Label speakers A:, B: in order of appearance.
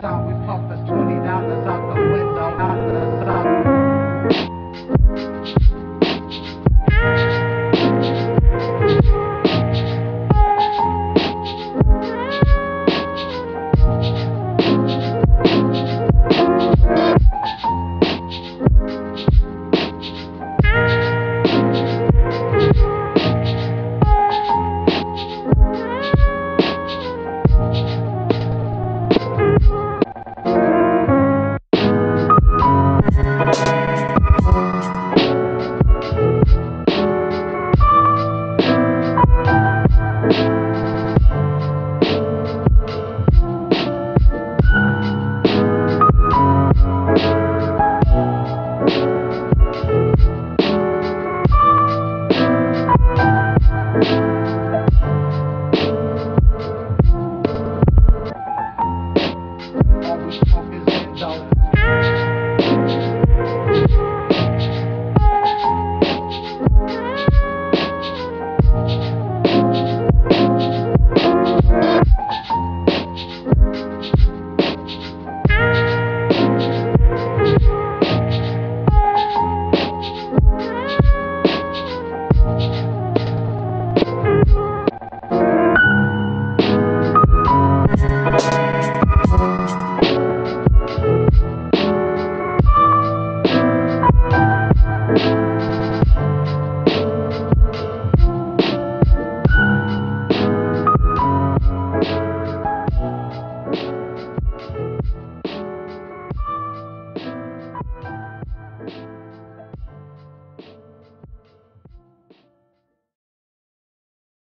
A: time we puff was drunk as a.